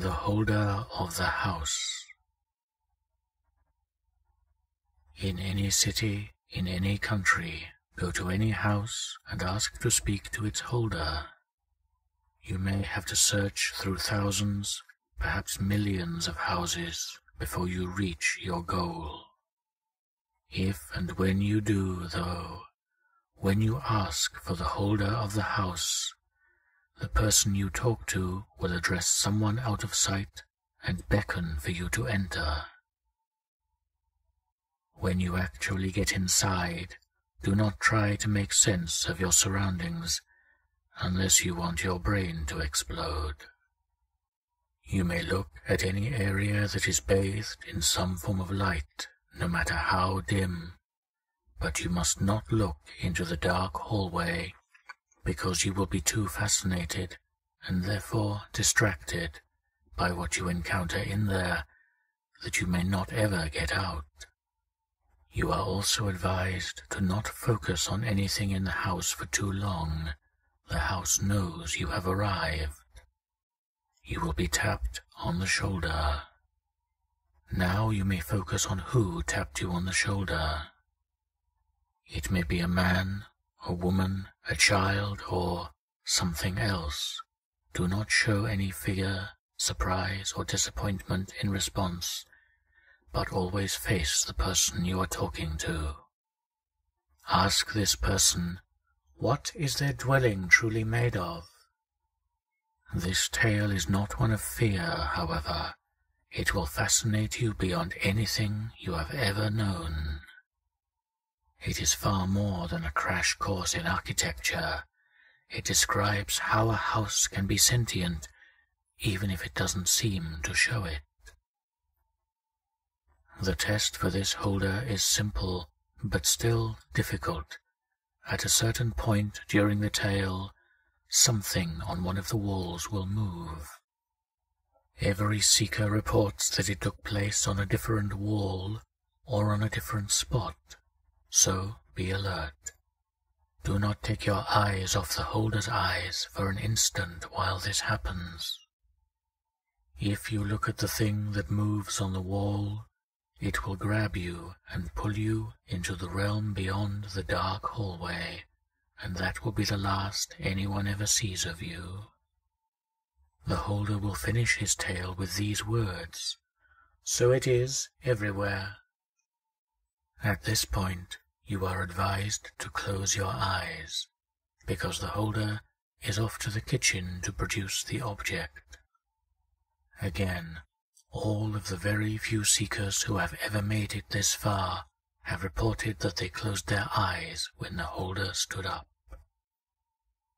The holder of the house. In any city, in any country, go to any house and ask to speak to its holder. You may have to search through thousands, perhaps millions of houses before you reach your goal. If and when you do, though, when you ask for the holder of the house, the person you talk to will address someone out of sight and beckon for you to enter. When you actually get inside, do not try to make sense of your surroundings unless you want your brain to explode. You may look at any area that is bathed in some form of light, no matter how dim, but you must not look into the dark hallway because you will be too fascinated and therefore distracted by what you encounter in there that you may not ever get out. You are also advised to not focus on anything in the house for too long. The house knows you have arrived. You will be tapped on the shoulder. Now you may focus on who tapped you on the shoulder. It may be a man a woman, a child, or something else. Do not show any fear, surprise, or disappointment in response, but always face the person you are talking to. Ask this person, what is their dwelling truly made of? This tale is not one of fear, however. It will fascinate you beyond anything you have ever known. It is far more than a crash course in architecture. It describes how a house can be sentient, even if it doesn't seem to show it. The test for this holder is simple, but still difficult. At a certain point during the tale, something on one of the walls will move. Every seeker reports that it took place on a different wall or on a different spot. So be alert. Do not take your eyes off the holder's eyes for an instant while this happens. If you look at the thing that moves on the wall, it will grab you and pull you into the realm beyond the dark hallway, and that will be the last anyone ever sees of you. The holder will finish his tale with these words, So it is everywhere. At this point, you are advised to close your eyes, because the holder is off to the kitchen to produce the object. Again, all of the very few seekers who have ever made it this far have reported that they closed their eyes when the holder stood up.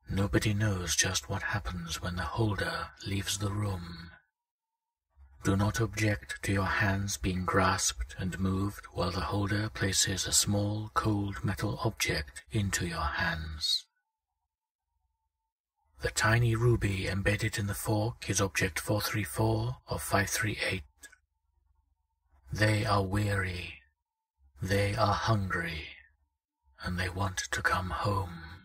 Nobody knows just what happens when the holder leaves the room. Do not object to your hands being grasped and moved while the holder places a small cold metal object into your hands. The tiny ruby embedded in the fork is object 434 of 538. They are weary, they are hungry, and they want to come home.